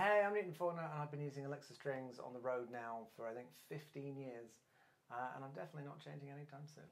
Hey, I'm Newton Faulkner, and I've been using Elixir Strings on the road now for I think 15 years, uh, and I'm definitely not changing anytime soon.